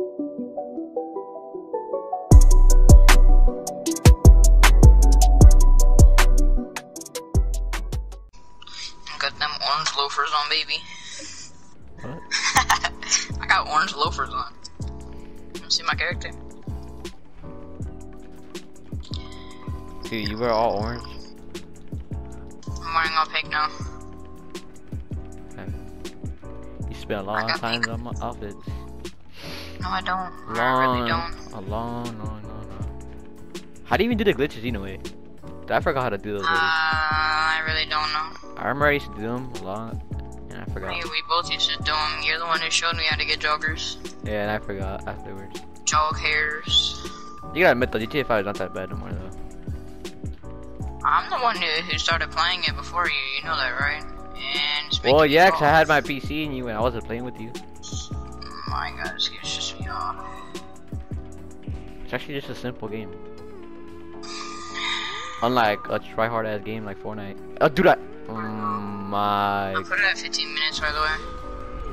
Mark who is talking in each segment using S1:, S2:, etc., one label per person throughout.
S1: Got them orange loafers on, baby.
S2: What?
S1: I got orange loafers on. You see my character?
S2: Dude, you wear all orange?
S1: I'm wearing all pink now.
S2: You spent a long
S1: got
S2: time
S1: pink.
S2: on my outfits.
S1: No, I don't. I really don't.
S2: a long, long, long, long. How do you even do the glitches anyway? I forgot how to do those.
S1: Uh. I really don't know.
S2: I remember I used to do them a lot, and I forgot.
S1: Hey, we both used to do them. You're the one who showed me how to get joggers.
S2: Yeah, and I forgot afterwards.
S1: Jog hairs.
S2: You gotta admit though, GTA 5 is not that bad no more though.
S1: I'm the one who, who started playing it before you. You know that, right? And
S2: Well, yeah, 'cause I had my PC and you and I wasn't playing with you.
S1: Oh my god, this just me off.
S2: It's actually just a simple game. Unlike a try hard ass game like Fortnite. Oh, dude, I. Mm, my.
S1: I put it at 15 minutes, by the way.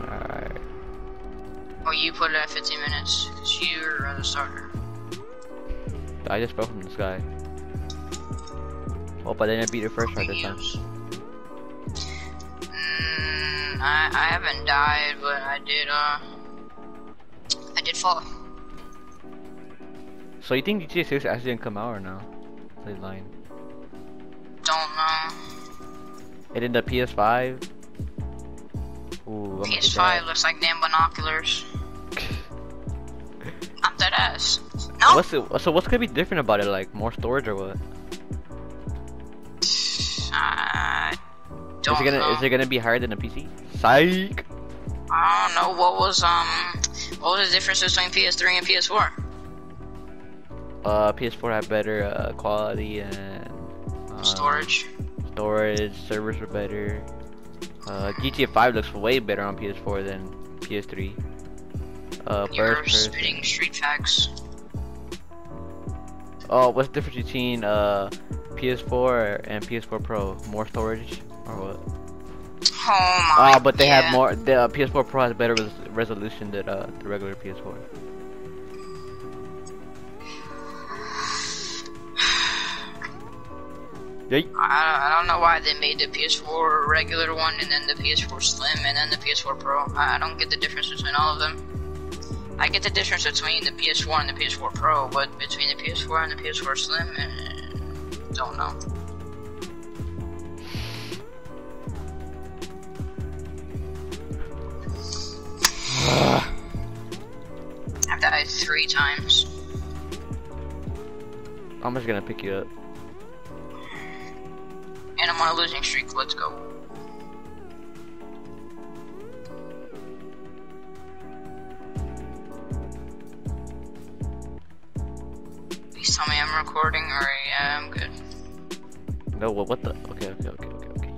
S2: Alright.
S1: Well, you put it at 15 minutes, because you're the starter.
S2: I just fell from the sky. Hope I didn't beat the first try this time.
S1: Mm, I, I haven't died, but I did, uh... Did fall.
S2: So you think GTA 6 actually didn't come out or no? They lying.
S1: Don't know.
S2: It in the PS5. Ooh, I'm
S1: PS5 looks like damn binoculars. I'm dead ass. No!
S2: What's it, so what's gonna be different about it? Like more storage or what?
S1: I don't
S2: is it gonna
S1: know.
S2: is it gonna be higher than a PC? Psych.
S1: I don't know what was um what was the difference between PS3 and PS4?
S2: Uh, PS4 had better uh, quality and uh,
S1: Storage.
S2: storage. Servers were better. Uh, GTA 5 looks way better on PS4 than PS3. Uh,
S1: You're spitting street facts.
S2: Oh, what's the difference between uh PS4 and PS4 Pro? More storage or what?
S1: Oh my.
S2: Oh, but they
S1: yeah.
S2: have more. The uh, PS4 Pro has better res resolution than uh, the regular PS4. Yay.
S1: I, I don't know why they made the PS4 regular one and then the PS4 Slim and then the PS4 Pro. I, I don't get the difference between all of them. I get the difference between the PS4 and the PS4 Pro, but between the PS4 and the PS4 Slim, eh, don't know. Three times.
S2: I'm just gonna pick you up.
S1: And I'm on a losing streak. Let's go. Please tell me I'm recording or yeah, I'm good.
S2: No, what? What the? Okay, okay, okay, okay, okay.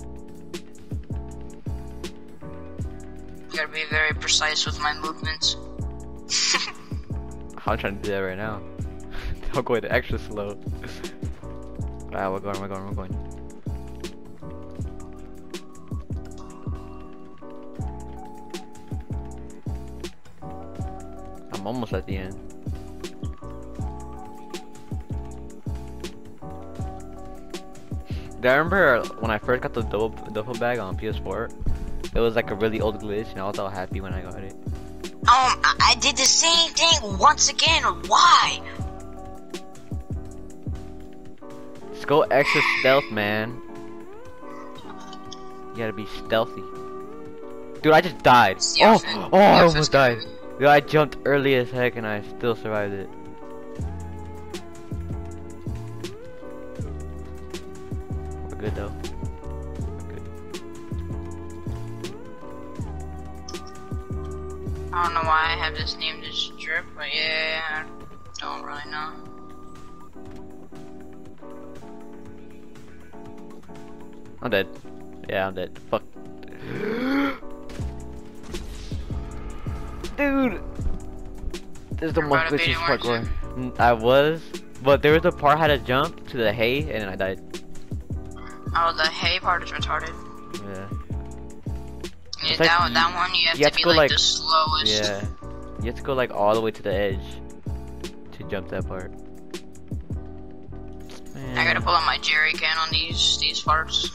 S1: You gotta be very precise with my movements.
S2: I'm trying to do that right now. I'm going extra slow. Ah, we're going, we're going, we're going. I'm almost at the end. I remember when I first got the duffel bag on PS4? It was like a really old glitch, and I was all happy when I got it.
S1: Um, I, did the same thing once again. Why?
S2: Just go extra stealth, man. You gotta be stealthy. Dude, I just died. Oh, oh, I almost died. Dude, I jumped early as heck and I still survived it. We're good though.
S1: I don't know why I have this name this drip, but yeah, I don't really know.
S2: I'm dead. Yeah, I'm dead. Fuck. Dude! This is the
S1: You're
S2: most
S1: about
S2: glitchy
S1: it, weren't
S2: parkour. Mm, I was, but there was a part I had to jump to the hay and then I died.
S1: Oh, the hay part is retarded.
S2: Yeah. Like
S1: that,
S2: you-
S1: that one you have
S2: you
S1: to
S2: have to
S1: be
S2: go,
S1: like,
S2: like-
S1: the slowest.
S2: Yeah. You have to go like all the way to the edge to jump that part.
S1: I gotta pull out my jerry can on these these parts.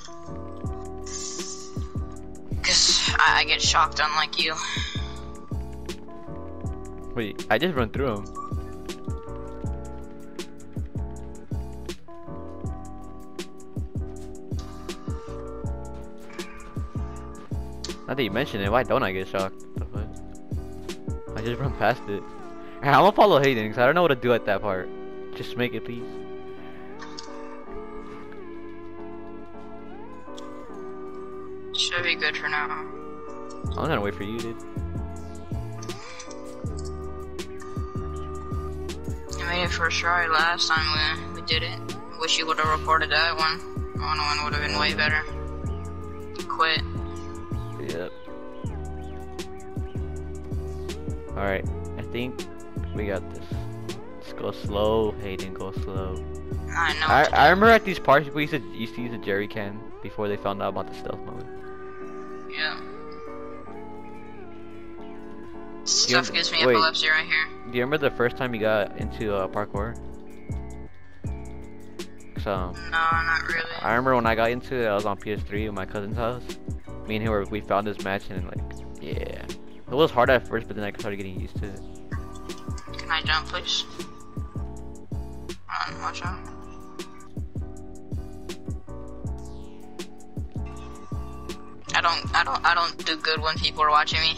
S1: Cause I, I get shocked unlike you.
S2: Wait, I just run through them. Now that you mention it, why don't I get shocked? The fuck? I just run past it. I'm gonna follow Hayden because I don't know what to do at that part. Just make it, please.
S1: Should be good for now.
S2: I'm gonna wait for you, dude.
S1: I made it first try last time we, we did it. Wish you would have recorded that one. One one would have been way better. Quit.
S2: Yep. Alright, I think we got this. Let's go slow, Hayden, go slow.
S1: I know.
S2: I, I remember at these parts we used to, used to use a jerry can before they found out about the stealth mode.
S1: Yeah. Stuff gives me
S2: wait.
S1: epilepsy right here.
S2: Do you remember the first time you got into uh, parkour? So,
S1: No, not really.
S2: I remember when I got into it, I was on PS3 at my cousin's house. Me and him, were, we found this match and like, yeah. It was hard at first, but then I started getting used to it.
S1: Can I jump, please? On, watch out. I don't, I don't, I don't do good when people are watching me.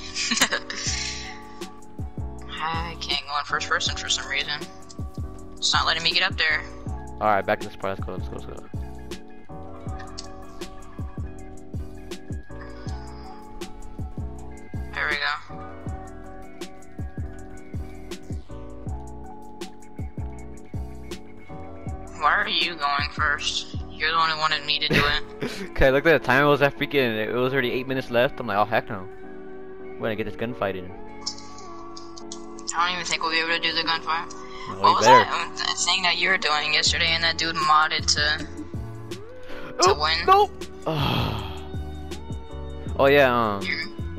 S1: I can't go in first person for some reason. It's not letting me get up there.
S2: Alright, back to this part. Let's go, let's go, let's go.
S1: You going first? You're the one who wanted me to do it.
S2: Okay, I looked at the time, it was that freaking, it was already 8 minutes left. I'm like, oh heck no. We're gonna get this gunfight in.
S1: I don't even think we'll be able to do the gunfight.
S2: No,
S1: what was
S2: better.
S1: that, um, that thing that you were doing yesterday and that dude modded to to
S2: Oh,
S1: win?
S2: No! oh yeah, um,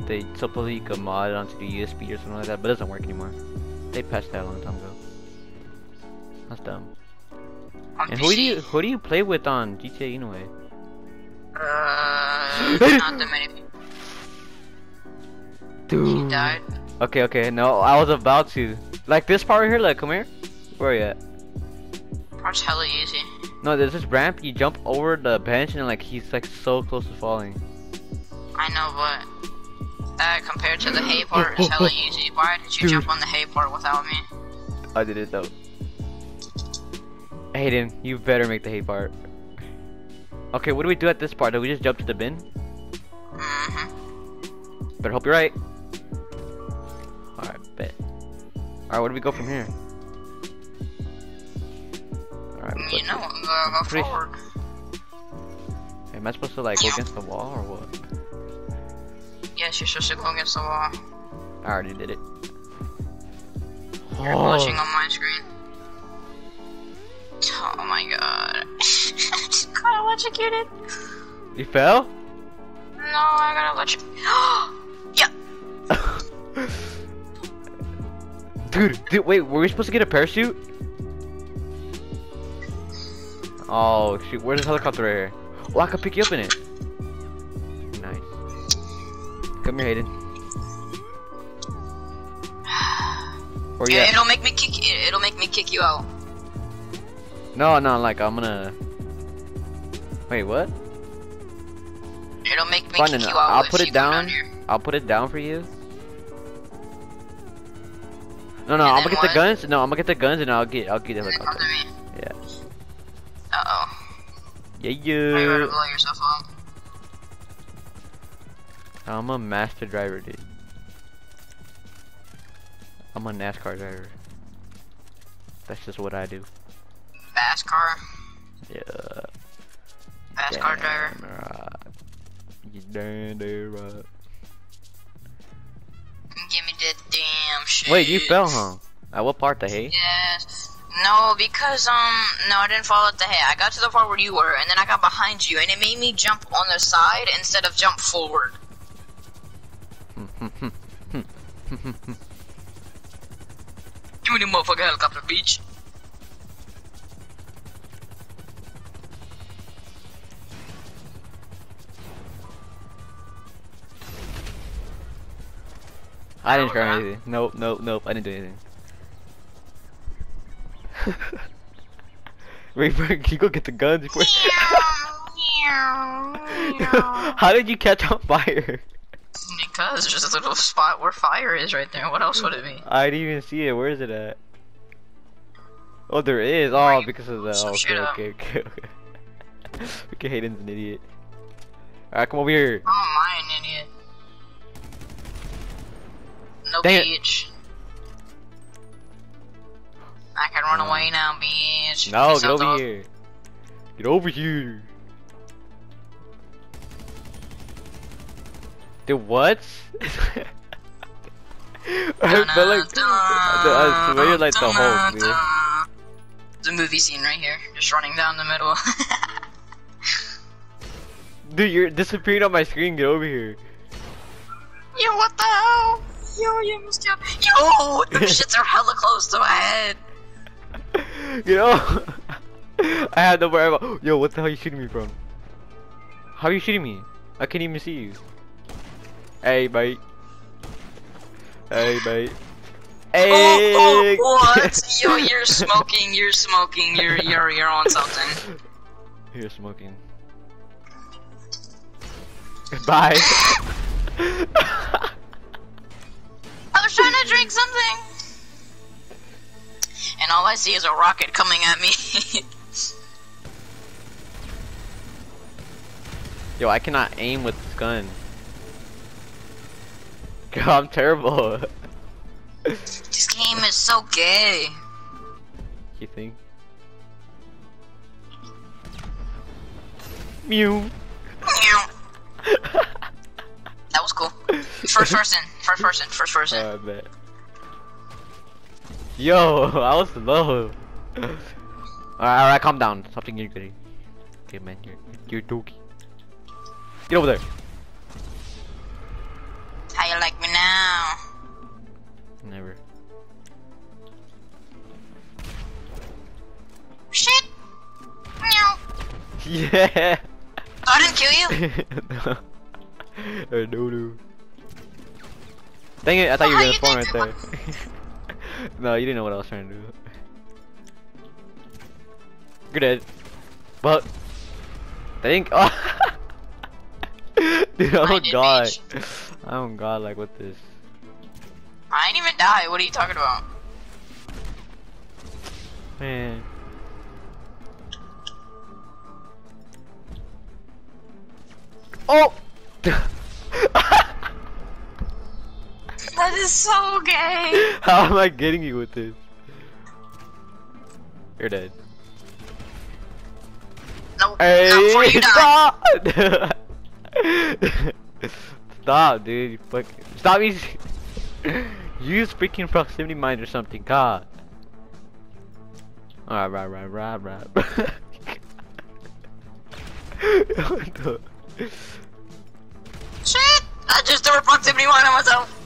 S2: they supposedly you could mod it onto the USB or something like that, but it doesn't work anymore. They patched that a long time ago. That's dumb.
S1: On
S2: And who do you who do you play with on GTA anyway?
S1: Uh, not that many people. He
S2: Dude.
S1: died.
S2: Okay, okay, no, I was about to. Like this part right here, like come here. Where are you at?
S1: Part's hella easy.
S2: No, there's this ramp. You jump over the bench and like he's like so close to falling.
S1: I know, but that compared to the hay part is hella easy. Why did you
S2: Dude.
S1: jump on the hay part without me?
S2: I did it though. Hayden, you better make the hay part. Okay, what do we do at this part? Do we just jump to the bin?
S1: Mm-hmm.
S2: Better hope you're right. Alright, bet. Alright, where do we go from here? Alright,
S1: You know, go, go
S2: Pretty-
S1: forward.
S2: to- Am I supposed to like go against the wall or what?
S1: Yes, you're supposed to go against the wall.
S2: I already did it.
S1: You're
S2: Oh.
S1: glitching on my screen. got electrocuted.
S2: You fell?
S1: No, I got electrocuted. yeah.
S2: dude, dude, wait, were we supposed to get a parachute? Oh shoot, where's the helicopter right here? Oh, I can pick you up in it. Nice. Come here, Hayden. Where you
S1: It,
S2: at?
S1: it'll make me kick. It'll make me kick you out.
S2: No, no, like I'm gonna. Wait, what?
S1: It'll make me
S2: Fine,
S1: kick you out.
S2: I'll put it down.
S1: here.
S2: I'll put it down for you. No, no,
S1: And
S2: I'm gonna get the guns. No, I'm gonna get the guns and I'll get, I'll get the
S1: And then come
S2: helicopter. Yeah.
S1: Uh oh.
S2: Yeah,
S1: Are you ready to
S2: yeah.
S1: blow yourself up?
S2: I'm a master driver, dude. I'm a NASCAR driver. That's just what I do.
S1: Fast car.
S2: Yeah.
S1: Fast car driver.
S2: Right. You damn damn right.
S1: Give me that damn shit.
S2: Wait, you fell, huh? At what part, the hay?
S1: Yes. No, because um, no, I didn't fall at the hay. I got to the part where you were, and then I got behind you, and it made me jump on the side instead of jump forward. me the motherfucking helicopter, bitch.
S2: I didn't try anything. Nope, nope, nope. I didn't do anything. Can you go get the guns before? How did you catch on fire?
S1: Because there's a little spot where fire is right there. What else would it be?
S2: I didn't even see it. Where is it at? Oh, there is. Oh, because of the.
S1: some oh, Okay,
S2: okay, okay, okay. okay, Hayden's an idiot. Alright, come over here.
S1: Oh, my an idiot. No
S2: it.
S1: bitch. I can run away now, bitch.
S2: No, get over here. Get over here. Dude, what? I felt like I swear like the Hulk, dude.
S1: It's a movie scene right here, just running down the middle.
S2: Dude, you're disappearing on my screen. Get over here.
S1: Yo, what the hell? Yo, you must have. Yo, them shits are hella close to my head.
S2: You know, I had no more. Yo, what the hell are you shooting me from? How are you shooting me? I can't even see you. Hey, mate. Hey, mate. Oh, oh, hey.
S1: Oh, oh, what? Yo, you're smoking. You're smoking. You're you're you're on something.
S2: You're smoking. Bye.
S1: Was trying to drink something, and all I see is a rocket coming at me.
S2: Yo, I cannot aim with this gun. God, I'm terrible.
S1: this game is so gay.
S2: you think? Mew.
S1: Meow. That was cool. First person. First person. First person.
S2: Oh, I bet. Yo, I was low. alright, alright, calm down. Something you're good. Okay, man, you're you're dookie. Get over there.
S1: How you like me now?
S2: Never.
S1: Shit. Meow.
S2: Yeah.
S1: I didn't kill you.
S2: no. No, no. Dang it! I thought you were oh, gonna
S1: you
S2: spawn right there. no, you didn't know what I was trying to do. You're dead. But think. Oh. Dude, I'm god. a god like with this.
S1: I ain't even die. What are you talking about?
S2: Man. Oh!
S1: is so gay.
S2: How am I getting you with this? You're dead.
S1: Nope.
S2: Hey,
S1: Not you
S2: stop! stop, dude. You fuck. Stop me. Use freaking proximity mine or something. God. Alright, right, right, right, right. What
S1: Shit. I just threw a proximity mine on myself.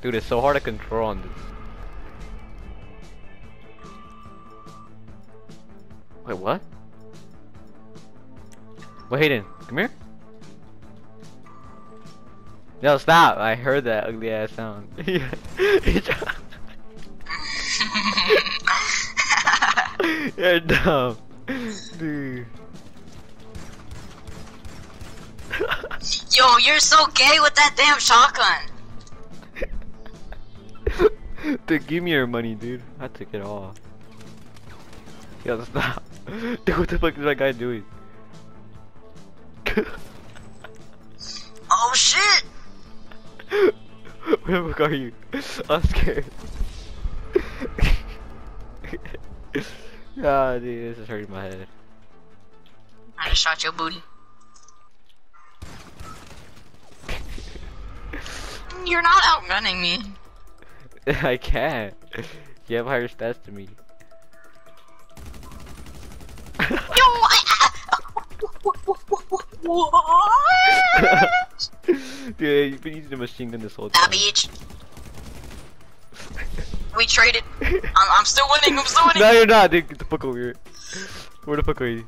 S2: Dude, it's so hard to control on this. Wait, what? Wait, Hayden, come here. Yo, stop! I heard that ugly ass sound. You're dumb. Dude.
S1: Yo, you're so gay with that damn shotgun.
S2: Dude, give me your money, dude. I took it all. Yo, stop. Dude, what the fuck is that guy doing?
S1: Oh shit.
S2: Where the fuck are you? I'm scared. Ah, dude, this is hurting my head.
S1: I just shot your booty. You're not outgunning me.
S2: I can't. You have higher stats to me.
S1: Yo, I. What?
S2: Dude, you've been using the machine gun this whole time.
S1: bitch. We traded. I'm, I'm still winning. I'm still winning.
S2: no, you're not, dude. Get the fuck over here. Where the fuck are you?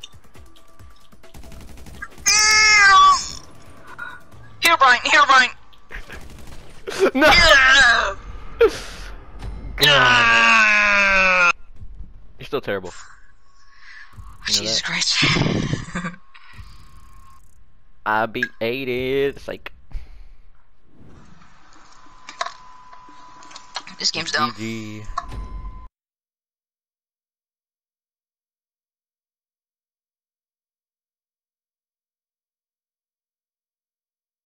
S1: Here, Brian. Here, Brian.
S2: no!
S1: Yeah.
S2: God. You're still terrible. You know
S1: Jesus
S2: that?
S1: Christ.
S2: I be aided. It's like
S1: this game's dumb.
S2: GG.